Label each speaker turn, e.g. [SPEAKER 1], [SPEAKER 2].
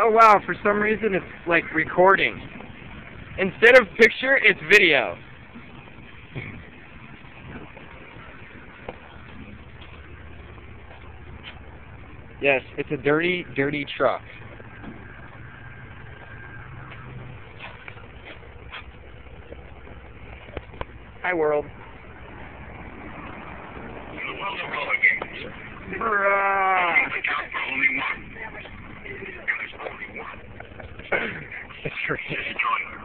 [SPEAKER 1] Oh wow, for some reason it's like recording. Instead of picture, it's video. yes, it's a dirty, dirty truck. Hi world. It's great.